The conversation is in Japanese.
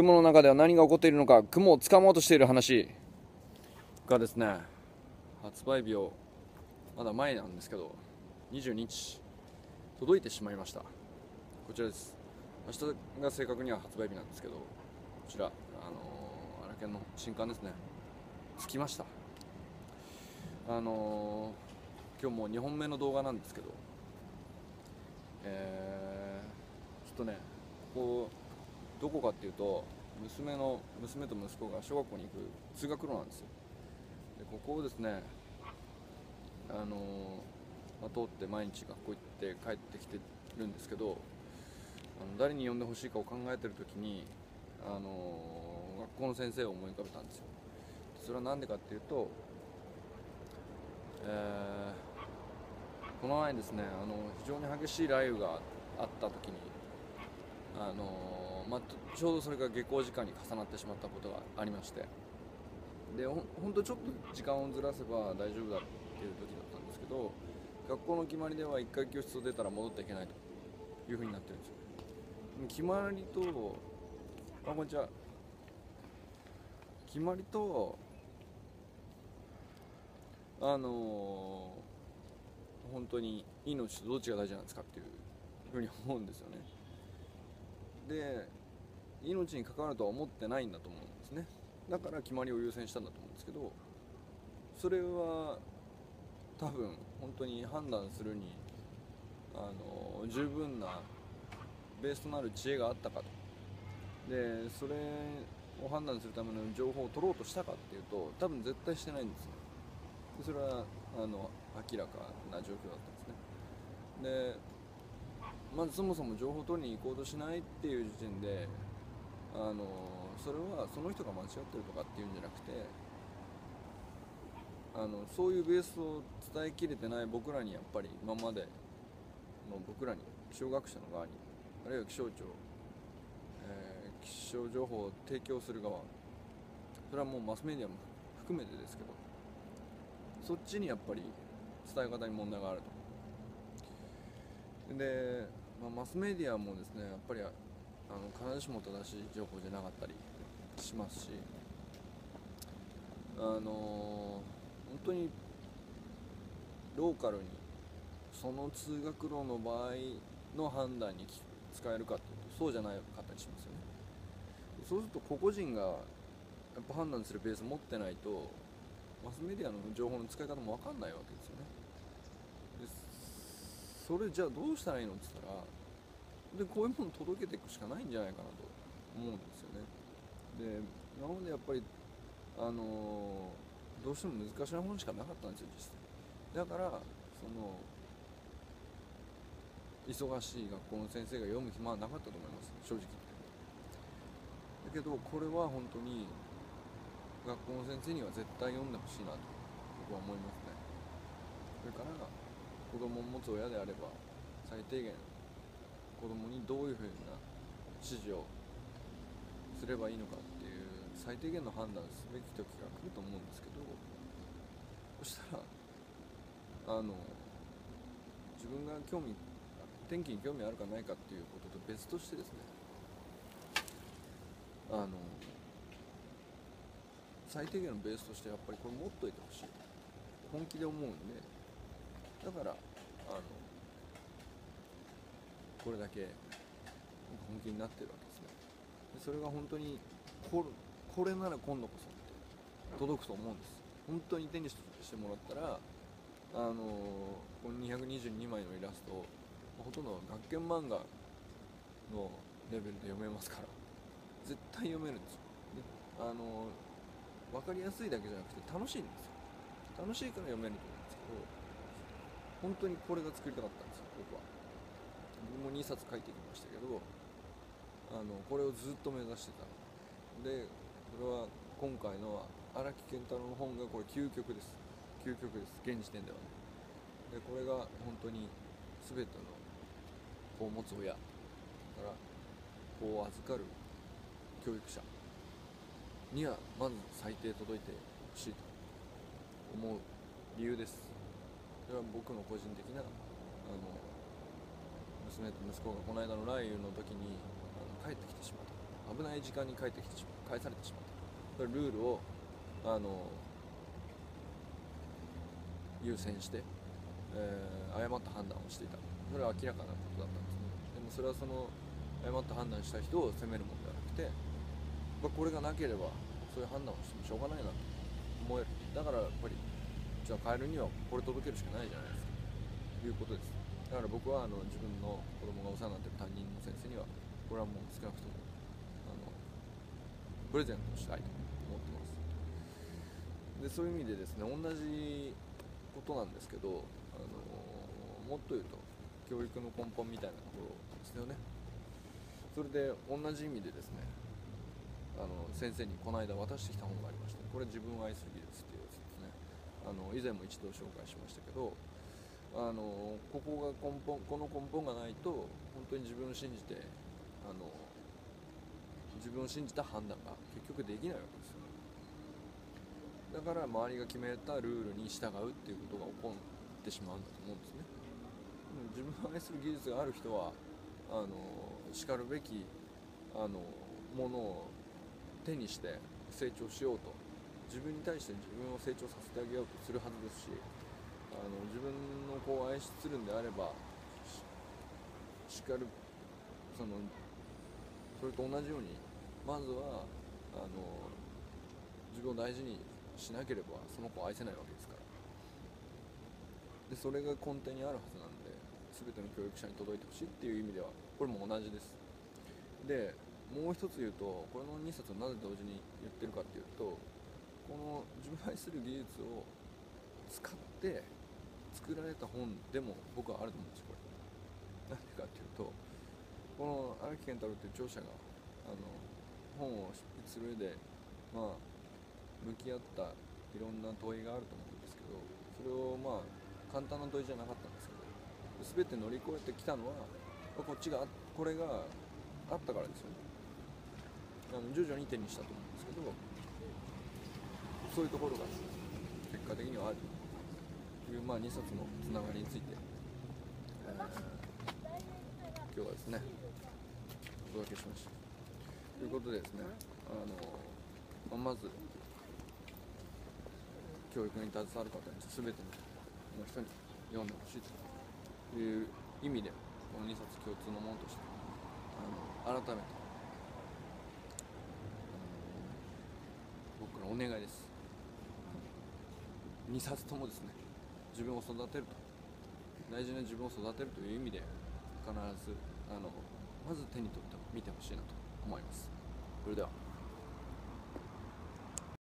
雲の中では何が起こっているのか雲をつかもうとしている話。がですね発売日をまだ前なんですけど22日届いてしまいました。こちらです。明日が正確には発売日なんですけどこちらあのー、荒研の新刊ですね。着きました。あのー、今日もう2本目の動画なんですけどえー、ちょっとねここどこかっていうと娘の娘と息子が小学校に行く通学路なんですよ。でここをですねあのまあ、通って毎日学校行って帰ってきてるんですけどあの誰に呼んでほしいかを考えてる時にあの学校の先生を思い浮かべたんですよ。それは何でかっていうと、えー、この前ですねあの非常に激しい雷雨があった時にあのまあ、ちょうどそれが下校時間に重なってしまったことがありまして。でほんとちょっと時間をずらせば大丈夫だっていう時だったんですけど学校の決まりでは1回教室を出たら戻っていけないというふうになってるんですよ。決まりとあこんにちは。決まりとあのー、本当に命とどっちが大事なんですかっていうふうに思うんですよね。で命に関わるとは思ってないんだと思うんですね。だから決まりを優先したんだと思うんですけどそれは多分本当に判断するにあの十分なベースとなる知恵があったかと。でそれを判断するための情報を取ろうとしたかっていうと多分絶対してないんですよでそれはあの明らかな状況だったんですね。でまずそもそも情報を取りに行こうとしないっていう時点であのそれはその人が間違ってるとかっていうんじゃなくてあのそういうベースを伝えきれてない僕らにやっぱり今までの僕らに気象学者の側にあるいは気象庁、えー、気象情報を提供する側それはもうマスメディアも含めてですけどそっちにやっぱり伝え方に問題があると。で、まあ、マスメディアもですねやっぱりあの必ずしも正しい情報じゃなかったりしますしあの本当にローカルにその通学路の場合の判断に使えるかっていうとそうじゃなかったりしますよね。そうすると個々人がやっぱ判断するベース持ってないとマスメディアの情報の使い方も分かんないわけですよね。でそれじゃあどうしたらいいのって言ったらでこういうもの届けていくしかないんじゃないかなと思うんですよね。でなのでやっぱりあのー、どうしても難しいものしかなかったんですよ実際。だからその忙しい学校の先生が読む暇はなかったと思います正直言って。だけどこれは本当に学校の先生には絶対読んでほしいなと僕は思いますね。それから子供を持つ親であれば最低限子供にどういうふうな指示をすればいいのかっていう最低限の判断すべき時が来ると思うんですけどそしたらあの自分が興味天気に興味あるかないかっていうことと別としてですねあの最低限のベースとしてやっぱりこれ持っといてほしい。本気で思うんでだからあのこれだけ本気になってるわけですね。でそれが本当にこれなら今度こそって届くと思うんです。本当に手にしてもらったらあのこの222枚のイラストほとんど学研漫画のレベルで読めますから絶対読めるんですよ。であの分かりやすいだけじゃなくて楽しいんですよ。楽しいから読めると思うんですけど本当にこれが作りたかったんですよ僕は。僕も2冊書いてきましたけどあのこれをずっと目指してたでこれは今回の荒木健太郎の本がこれ究極です。究極です。現時点ではね。でこれが本当に全ての子を持つ親。から子を預かる教育者。にはまず最低届いてほしいと思う理由です。それは僕の個人的なあの娘と息子がこの間の雷雨の時にあの帰ってきてしまった。危ない時間に帰ってきてしまう返されてしまったルールをあの優先して、えー、誤った判断をしていた。それは明らかなことだったんですね。でもそれはその誤った判断した人を責めるものではなくて、まあ、これがなければそういう判断をしてもしょうがないなと思える。だからやっぱりじゃあ変えるにはこれ届けるしかないじゃないですか。ということです。だから僕はあの自分の子供がお世話になってる担任の先生にはこれはもう少なくともあのプレゼントしたいと思ってます。でそういう意味でですね同じことなんですけどあのもっと言うと教育の根本みたいなところですよね。それで同じ意味でですねあの先生にこの間渡してきた本がありましてこれ自分を愛する技術っていうやつですね。あの以前も一度紹介しましたけどあのここが根本この根本がないと本当に自分を信じてあの自分を信じた判断が結局できないわけですよ。だから周りが決めたルールに従うっていうことが起こってしまうんだと思うんですね。自分を愛する技術がある人はあのしかるべきあのものを手にして成長しようと自分に対して自分を成長させてあげようとするはずですしあの自分の子を愛するんであればしかるそのそれと同じようにまずはあの自分を大事にしなければその子を愛せないわけですから。でそれが根底にあるはずなんで全ての教育者に届いてほしいっていう意味ではこれも同じです。でもう一つ言うとこれの2冊をなぜ同時に言ってるかっていうとこの自分を愛する技術を使って作られた本でも僕はあると思うんですこれ。なんでかっていうとこの荒木健太郎っていう著者があの本を執筆する上でまあ向き合ったいろんな問いがあると思うんですけどそれをまあ簡単な問いじゃなかったんですけど全て乗り越えてきたのはこっちがこれがあったからですよね。あの徐々に手にしたと思うんですけどそういうところが結果的にはある。いう、まあ、2冊のつながりについて、えー、今日はですねお届けしました。ということでですねあの、まあ、まず教育に携わる方に全ての人に読んでほしいという意味でこの2冊共通のものとしてあの改めて僕のお願いです。2冊ともですね自分を育てると。大事な自分を育てるという意味で必ずあのまず手に取って見てほしいなと思います。それでは。